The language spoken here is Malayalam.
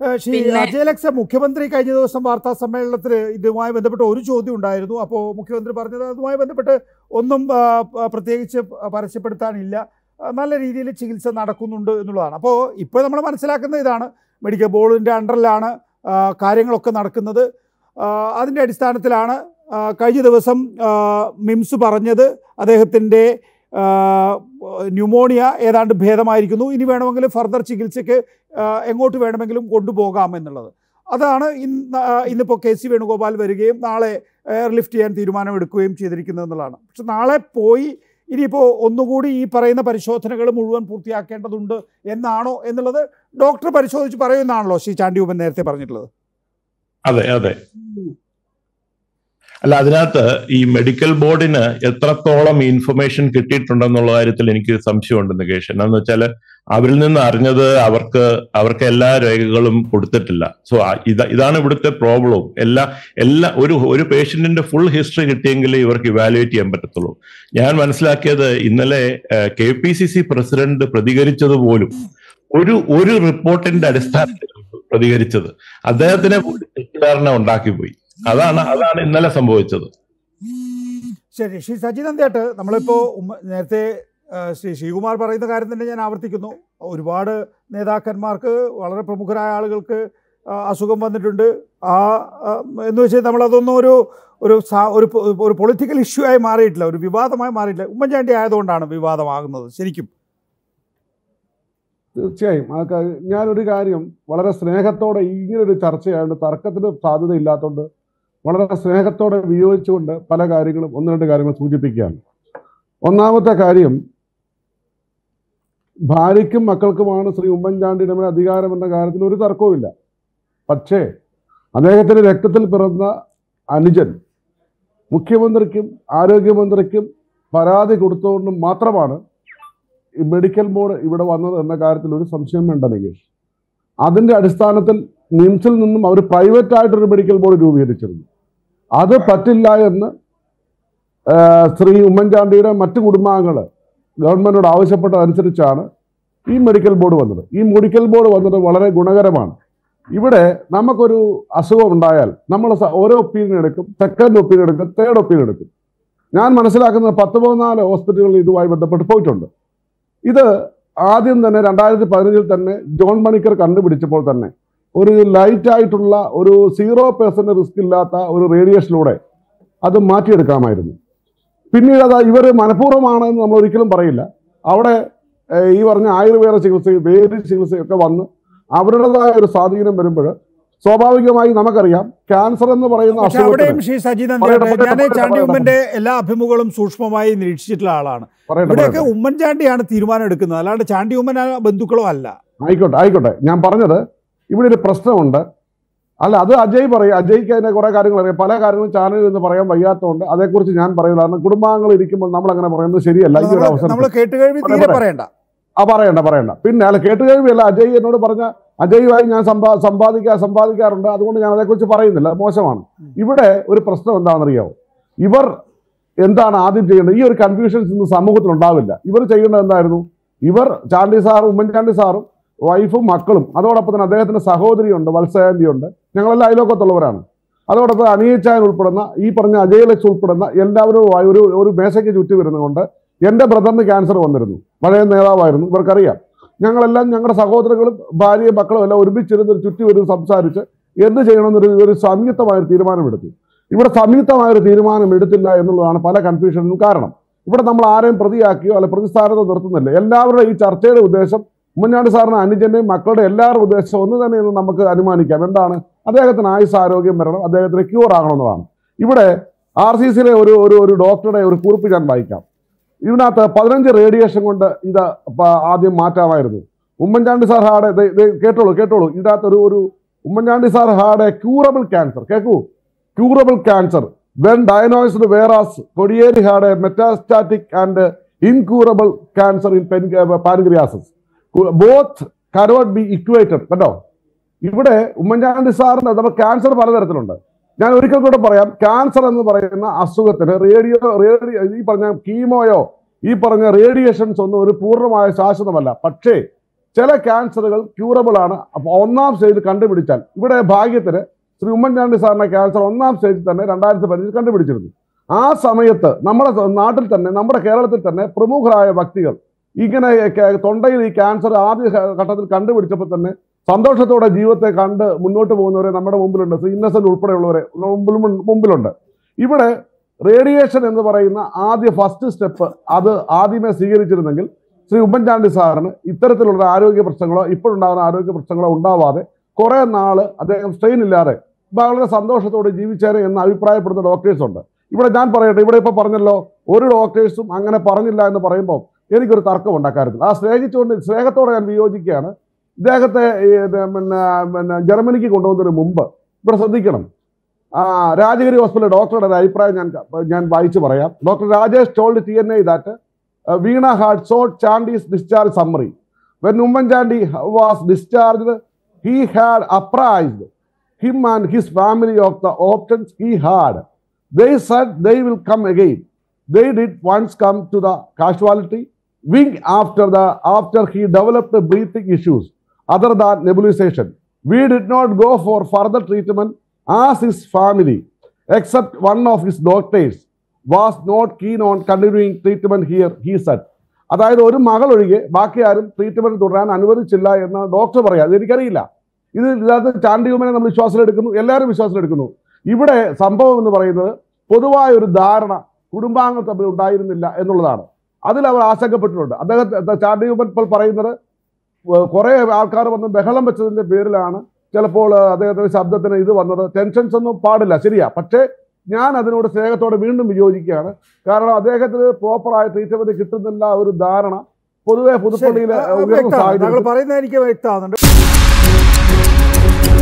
അജയലക്സ മുഖ്യമന്ത്രി കഴിഞ്ഞ ദിവസം വാർത്താ സമ്മേളനത്തിൽ ഇതുമായി ബന്ധപ്പെട്ട് ഒരു ചോദ്യം ഉണ്ടായിരുന്നു. അപ്പോൾ മുഖ്യമന്ത്രി പറഞ്ഞത് അതുമായി ബന്ധപ്പെട്ട് ഒന്നും പ്രത്യേകിച്ച് പരസ്യപ്പെടുത്താനില്ല. നല്ല രീതിയിൽ ചികിത്സ നടക്കുന്നുണ്ട് എന്നുള്ളതാണ്. അപ്പോൾ ഇപ്പോൾ നമ്മൾ മനസ്സിലാക്കുന്ന ഇതാണ്. മെഡിക്കൽ ബോർഡിന്റെ അണ്ടറിലാണ് കാര്യങ്ങളൊക്കെ നടക്കുന്നത്. അതിന്റെ അടിസ്ഥാനത്തിലാണ് കഴിഞ്ഞ ദിവസം മിംസ് പറഞ്ഞത് അദ്ദേഹത്തിന്റെ ന്യൂമോണിയ ഏതാണ്ട് ഭേദമായിരിക്കുന്നു. ഇനി വേണമെങ്കിൽ ഫർദർ ചികിത്സയ്ക്ക് എങ്ങോട്ട് വേണമെങ്കിലും കൊണ്ടുപോകാം എന്നുള്ളത്. അതാണ് ഇന്ന് ഇന്നിപ്പോൾ കെ സി വേണുഗോപാൽ വരികയും നാളെ എയർലിഫ്റ്റ് ചെയ്യാൻ തീരുമാനമെടുക്കുകയും ചെയ്തിരിക്കുന്നത് എന്നുള്ളതാണ്. പക്ഷെ നാളെ പോയി ഇനിയിപ്പോൾ ഒന്നുകൂടി ഈ പറയുന്ന പരിശോധനകൾ മുഴുവൻ പൂർത്തിയാക്കേണ്ടതുണ്ട് എന്നാണോ എന്നുള്ളത് ഡോക്ടർ പരിശോധിച്ച് പറയുമെന്നാണല്ലോ ശ്രീ ചാണ്ടിയൂപൻ നേരത്തെ പറഞ്ഞിട്ടുള്ളത്. അതെ അതെ. അല്ല അതിനകത്ത് ഈ മെഡിക്കൽ ബോർഡിന് എത്രത്തോളം ഇൻഫർമേഷൻ കിട്ടിയിട്ടുണ്ടെന്നുള്ള കാര്യത്തിൽ എനിക്ക് സംശയമുണ്ട് നികേഷ്. എന്നാന്ന് വെച്ചാൽ അവരിൽ നിന്ന് അറിഞ്ഞത് അവർക്ക് അവർക്ക് എല്ലാ രേഖകളും കൊടുത്തിട്ടില്ല. സോ ഇത ഇതാണ് ഇവിടുത്തെ പ്രോബ്ലം എല്ലാ എല്ലാ ഒരു ഒരു പേഷ്യന്റിന്റെ ഫുൾ ഹിസ്റ്ററി കിട്ടിയെങ്കിലേ ഇവർക്ക് ഇവാലുവേറ്റ് ചെയ്യാൻ പറ്റത്തുള്ളൂ. ഞാൻ മനസ്സിലാക്കിയത് ഇന്നലെ K P C C president പ്രതികരിച്ചത് പോലും ഒരു ഒരു റിപ്പോർട്ടിന്റെ അടിസ്ഥാനത്തിൽ പ്രതികരിച്ചത്. അദ്ദേഹത്തിനെ തെറ്റിദ്ധാരണ ഉണ്ടാക്കിപ്പോയി. അതാണ് അതാണ് ഇന്നലെ സംഭവിച്ചത്. ശരി ശ്രീ സച്ചിനന്ദേട്ട് നമ്മളിപ്പോ ഉമ്മ നേരത്തെ ശ്രീ ശ്രീകുമാർ പറയുന്ന കാര്യം തന്നെ ഞാൻ ആവർത്തിക്കുന്നു. ഒരുപാട് നേതാക്കന്മാർക്ക് വളരെ പ്രമുഖരായ ആളുകൾക്ക് അസുഖം വന്നിട്ടുണ്ട്. ആ എന്ന് വെച്ചാൽ നമ്മളതൊന്നും ഒരു ഒരു ഒരു ഒരു പൊളിറ്റിക്കൽ ഇഷ്യൂ ആയി മാറിയിട്ടില്ല. ഒരു വിവാദമായി മാറിയിട്ടില്ല. ഉമ്മൻചാണ്ടി ആയതുകൊണ്ടാണ് വിവാദമാകുന്നത് ശരിക്കും. തീർച്ചയായും. ഞാനൊരു കാര്യം വളരെ സ്നേഹത്തോടെ ഇങ്ങനൊരു ചർച്ചയായതുകൊണ്ട് തർക്കത്തിന് സാധ്യത ഇല്ലാത്തതുകൊണ്ട് വളരെ സ്നേഹത്തോടെ വിയോജിച്ചുകൊണ്ട് പല കാര്യങ്ങളും ഒന്ന് രണ്ട് കാര്യങ്ങൾ സൂചിപ്പിക്കുകയാണ്. ഒന്നാമത്തെ കാര്യം ഭാര്യയ്ക്കും മക്കൾക്കുമാണ് ശ്രീ ഉമ്മൻചാണ്ടിയുടെ മേൽ അധികാരം എന്ന കാര്യത്തിൽ ഒരു തർക്കവുമില്ല പക്ഷേ അദ്ദേഹത്തിന്റെ രക്തത്തിൽ പിറന്ന അനുജൻ മുഖ്യമന്ത്രിക്കും ആരോഗ്യമന്ത്രിക്കും പരാതി കൊടുത്തുകൊണ്ട് മാത്രമാണ് മെഡിക്കൽ ബോർഡ് ഇവിടെ വന്നത് എന്ന കാര്യത്തിൽ ഒരു സംശയം വേണ്ട നികേഷ്. അതിന്റെ അടിസ്ഥാനത്തിൽ നിംസിൽ നിന്നും അവർ പ്രൈവറ്റ് ആയിട്ടൊരു മെഡിക്കൽ ബോർഡ് രൂപീകരിച്ചിരുന്നു. അത് പറ്റില്ല എന്ന് ശ്രീ ഉമ്മൻചാണ്ടിയുടെ മറ്റു കുടുംബാംഗങ്ങൾ ഗവൺമെന്റിനോട് ആവശ്യപ്പെട്ടതനുസരിച്ചാണ് ഈ മെഡിക്കൽ ബോർഡ് വന്നത്. ഈ മെഡിക്കൽ ബോർഡ് വന്നത് വളരെ ഗുണകരമാണ്. ഇവിടെ നമുക്കൊരു അസുഖം ഉണ്ടായാൽ നമ്മൾ ഓരോ ഒപ്പീനിയൻ എടുക്കും സെക്കൻഡ് ഒപ്പീനിയൻ എടുക്കും തേർഡ് ഒപ്പീനിയൻ എടുക്കും. ഞാൻ മനസ്സിലാക്കുന്നത് പത്ത് പതിനാല് ഹോസ്പിറ്റലുകളിൽ ഇതുമായി ബന്ധപ്പെട്ട് പോയിട്ടുണ്ട്. ഇത് ആദ്യം തന്നെ രണ്ടായിരത്തി പതിനഞ്ചിൽ തന്നെ ജോൺ മണിക്കർ കണ്ടുപിടിച്ചപ്പോൾ തന്നെ ഒരു ലൈറ്റ് ആയിട്ടുള്ള ഒരു സീറോ പെർസെന്റ് റിസ്ക് ഇല്ലാത്ത ഒരു റേഡിയേഷനിലൂടെ അത് മാറ്റിയെടുക്കാമായിരുന്നു. പിന്നീട് അത് ഇവർ മനഃപൂർവമാണെന്ന് നമ്മൾ ഒരിക്കലും പറയില്ല. അവിടെ ഈ പറഞ്ഞ ആയുർവേദ ചികിത്സയും വേദി ചികിത്സയൊക്കെ വന്ന് അവരുടേതായ ഒരു സ്വാധീനം വരുമ്പോൾ സ്വാഭാവികമായി നമുക്കറിയാം ക്യാൻസർ എന്ന് പറയുന്ന അവിടെയും ശ്രീ ഞാൻ പറയട്ടെ, ചാണ്ടിയുമ്മന്റെ എല്ലാ അഭിമുഖങ്ങളും സൂക്ഷ്മമായി നിരീക്ഷിച്ചിട്ടുള്ള ആളാണ്. ഇവിടെയൊക്കെ. ഉമ്മൻചാണ്ടിയാണ് തീരുമാനം എടുക്കുന്നത്. അല്ലാണ്ട് ചാണ്ടിയുമ്മൻ ബന്ധുക്കളോ അല്ല. ആയിക്കോട്ടെ ആയിക്കോട്ടെ. ഞാൻ പറഞ്ഞത് ഇവിടെ ഒരു പ്രശ്നമുണ്ട്. അല്ല അത് അജയ് പറയും. അജയ്ക്ക് അതിനെ കുറേ കാര്യങ്ങൾ അറിയാം. പല കാര്യങ്ങളും ചാനലിൽ നിന്ന് പറയാൻ വയ്യാത്തതുകൊണ്ട് അതേക്കുറിച്ച് ഞാൻ പറയുന്നത് കാരണം കുടുംബാംഗങ്ങൾ ഇരിക്കുമ്പോൾ നമ്മൾ അങ്ങനെ പറയുന്നത് ശരിയല്ല. ഈ ഒരു അവസരം പറയണ്ട. ആ പറയണ്ട പറയണ്ട. പിന്നെ അല്ല കേട്ടുകഴിവില്ല അജയ് എന്നോട് പറഞ്ഞ അജയുമായി ഞാൻ സമ്പാ സമ്പാദിക്കാ സമ്പാദിക്കാറുണ്ട് അതുകൊണ്ട് ഞാൻ അതേക്കുറിച്ച് പറയുന്നില്ല. മോശമാണ്. ഇവിടെ ഒരു പ്രശ്നം എന്താണെന്നറിയാമോ ഇവർ എന്താണ് ആദ്യം ചെയ്യേണ്ടത് ഈ ഒരു കൺഫ്യൂഷൻസ് ഇന്ന് സമൂഹത്തിൽ ഉണ്ടാവില്ല ഇവർ ചെയ്യേണ്ടത് എന്തായിരുന്നു? ഇവർ ചാണ്ടി സാറും ഉമ്മൻചാണ്ടി സാറും വൈഫും മക്കളും. അതോടൊപ്പം തന്നെ അദ്ദേഹത്തിന്റെ സഹോദരിയുണ്ട് വത്സയാന്തിയുണ്ട് ഞങ്ങളെല്ലാം അയലോക്കത്തുള്ളവരാണ് അതോടൊപ്പം അനിയച്ചായൻ ഉൾപ്പെടുന്ന ഈ പറഞ്ഞ അജയലക്സ് ഉൾപ്പെടുന്ന എല്ലാവരും ഒരു ഒരു മേശയ്ക്ക് ചുറ്റി വരുന്നതുകൊണ്ട് എന്റെ ബ്രദറിന് ക്യാൻസർ വന്നിരുന്നു. പഴയ നേതാവായിരുന്നു ഇവർക്കറിയാം. ഞങ്ങളെല്ലാം ഞങ്ങളുടെ സഹോദരങ്ങളും ഭാര്യയും മക്കളും എല്ലാം ഒരുമിച്ചിരുന്ന് ഒരു ചുറ്റി വരുന്ന സംസാരിച്ച് എന്ത് ചെയ്യണമെന്നൊരു ഒരു സംയുക്തമായൊരു തീരുമാനമെടുത്തു. ഇവിടെ സംയുക്തമായൊരു തീരുമാനം എടുത്തില്ല എന്നുള്ളതാണ് പല കൺഫ്യൂഷനും കാരണം. ഇവിടെ നമ്മൾ ആരെയും പ്രതിയാക്കിയോ അല്ല പ്രതിസ്ഥാനത്തോ നിർത്തുന്നില്ല. എല്ലാവരുടെ ഈ ചർച്ചയുടെ ഉദ്ദേശം ഉമ്മൻചാണ്ടി സാറിന് അനുജന്റെയും മക്കളുടെ എല്ലാവരുടെ ഉദ്ദേശം ഒന്ന് തന്നെ എന്ന് നമുക്ക് അനുമാനിക്കാം. എന്താണ്? അദ്ദേഹത്തിന് ആയുസ് ആരോഗ്യം വരണം. അദ്ദേഹത്തിന് ക്യൂർ ആകണമെന്നതാണ് ഇവിടെ ആർ സി സിയിലെ ഒരു ഒരു ഒരു ഡോക്ടറുടെ ഒരു കുറിപ്പ് ഞാൻ വായിക്കാം. ഇതിനകത്ത് പതിനഞ്ച് റേഡിയേഷൻ കൊണ്ട് ഇത് ആദ്യം മാറ്റാമായിരുന്നു. ഉമ്മൻചാണ്ടി സാർ ദേ കേട്ടോളൂ കേട്ടോളൂ. ഇതിനകത്ത് ഒരു ഒരു ഉമ്മൻചാണ്ടി സാർ ഹാടെ ക്യൂറബിൾ ക്യാൻസർ കേൾക്കൂ curable cancer when diagnosed വേറാസ് Kodiyeri had A metastatic and incurable cancer in pen പാൻക്രിയാസസ് both Karott B equated കേട്ടോ ഇവിടെ ഉമ്മൻചാണ്ടി സാറിന് നമ്മൾ ക്യാൻസർ പലതരത്തിലുണ്ട്. ഞാൻ ഒരിക്കൽ കൂടെ പറയാം ക്യാൻസർ എന്ന് പറയുന്ന അസുഖത്തിന് റേഡിയോ റേഡിയോ ഈ പറഞ്ഞ കീമോയോ ഈ പറഞ്ഞ റേഡിയേഷൻസ് ഒന്നും ഒരു പൂർണമായ ശാശ്വതമല്ല. പക്ഷേ ചില ക്യാൻസറുകൾ ക്യൂറബിൾ ആണ്. അപ്പോൾ ഒന്നാം സ്റ്റേജിൽ കണ്ടുപിടിച്ചാൽ ഇവിടെ ഭാഗ്യത്തിന് ശ്രീ ഉമ്മൻചാണ്ടി സാറിന്റെ ക്യാൻസർ ഒന്നാം സ്റ്റേജിൽ തന്നെ രണ്ടായിരത്തി പതിനഞ്ചിൽ കണ്ടുപിടിച്ചിരുന്നു. ആ സമയത്ത് നമ്മുടെ നാട്ടിൽ തന്നെ നമ്മുടെ കേരളത്തിൽ തന്നെ പ്രമുഖരായ വ്യക്തികൾ ഇങ്ങനെ തൊണ്ടയിൽ ഈ ക്യാൻസർ ആദ്യ ഘട്ടത്തിൽ കണ്ടുപിടിച്ചപ്പോൾ തന്നെ സന്തോഷത്തോടെ ജീവിതത്തെ കണ്ട് മുന്നോട്ട് പോകുന്നവരെ നമ്മുടെ മുമ്പിലുണ്ട്. ഇന്നസെന്റ് ഉൾപ്പെടെയുള്ളവരെ മുമ്പിൽ മുമ്പിലുണ്ട്. ഇവിടെ റേഡിയേഷൻ എന്ന് പറയുന്ന ആദ്യ ഫസ്റ്റ് സ്റ്റെപ്പ് അത് ആദ്യമേ സ്വീകരിച്ചിരുന്നെങ്കിൽ ശ്രീ ഉമ്മൻചാണ്ടി സാറിന് ഇത്തരത്തിലുള്ള ആരോഗ്യ പ്രശ്നങ്ങളോ ഇപ്പോഴുണ്ടാകുന്ന ആരോഗ്യ പ്രശ്നങ്ങളോ ഉണ്ടാവാതെ കുറേ നാൾ അദ്ദേഹം സ്ട്രെയിൻ ഇല്ലാതെ വളരെ സന്തോഷത്തോടെ ജീവിച്ചേനെ എന്ന് അഭിപ്രായപ്പെടുന്ന ഡോക്ടേഴ്സ് ഉണ്ട്. ഇവിടെ ഞാൻ പറയട്ടെ ഇവിടെ ഇപ്പൊ പറഞ്ഞല്ലോ ഒരു ഡോക്ടേഴ്സും അങ്ങനെ പറഞ്ഞില്ല എന്ന് പറയുമ്പോൾ എനിക്കൊരു തർക്കം ഉണ്ടാക്കാറില്ല ആ സ്നേഹിച്ചുകൊണ്ട് സ്നേഹത്തോടെ ഞാൻ വിയോജിക്കുകയാണ്. ഇദ്ദേഹത്തെ പിന്നെ പിന്നെ ജർമ്മനിക്ക് കൊണ്ടുപോകുന്നതിന് മുമ്പ് ഇവിടെ ശ്രദ്ധിക്കണം. രാജഗിരി ഹോസ്പിറ്റലിലെ ഡോക്ടറുടെ ഒരു അഭിപ്രായം ഞാൻ ഞാൻ വായിച്ചു പറയാം. Doctor Rajesh told T N I that Veena heart saute ചാണ്ടീസ് discharge summary when Oommen Chandy was discharged he had apprised him and his family of the options he had They said they will come again. They did once come to the casualty. Wing after the after he developed breathing issues other than nebulization. We did not go for further treatment as his family, except one of his doctors, was not keen on continuing treatment here, he said. അതായത് ഒരു മകൾ ഒഴികെ ബാക്കി ആരും ട്രീറ്റ്മെന്റ് തുടരാൻ അനുവദിച്ചില്ല എന്ന് ഡോക്ടർ പറയാം അത് എനിക്കറിയില്ല ഇത് ഇതിനകത്ത് ചാണ്ടിയുമനെ നമ്മൾ വിശ്വാസത്തിലെടുക്കുന്നു എല്ലാവരും വിശ്വാസത്തിലെടുക്കുന്നു ഇവിടെ സംഭവം എന്ന് പറയുന്നത് പൊതുവായ ഒരു ധാരണ കുടുംബാംഗം തമ്മിൽ ഉണ്ടായിരുന്നില്ല എന്നുള്ളതാണ് അതിൽ അവർ ആശങ്കപ്പെട്ടിട്ടുണ്ട്. അദ്ദേഹത്തെ ചാണ്ടിയുമൻ ഇപ്പോൾ പറയുന്നത് കുറേ ആൾക്കാർ വന്ന് ബഹളം വെച്ചതിന്റെ പേരിലാണ് ചിലപ്പോൾ അദ്ദേഹത്തിന്റെ ശബ്ദത്തിന് ഇത് വന്നത്. ടെൻഷൻസ് ഒന്നും പാടില്ല ശരിയാ. പക്ഷേ ഞാൻ അതിനോട് സ്നേഹത്തോടെ വീണ്ടും വിയോജിക്കുകയാണ് കാരണം അദ്ദേഹത്തിന് പ്രോപ്പറായ ട്രീറ്റ്മെന്റ് കിട്ടുന്നില്ല ഒരു ധാരണ. പൊതുവെ പുതുപ്പള്ളിയിലെ പറയുന്ന എനിക്ക് വ്യക്തമാകുന്നുണ്ട്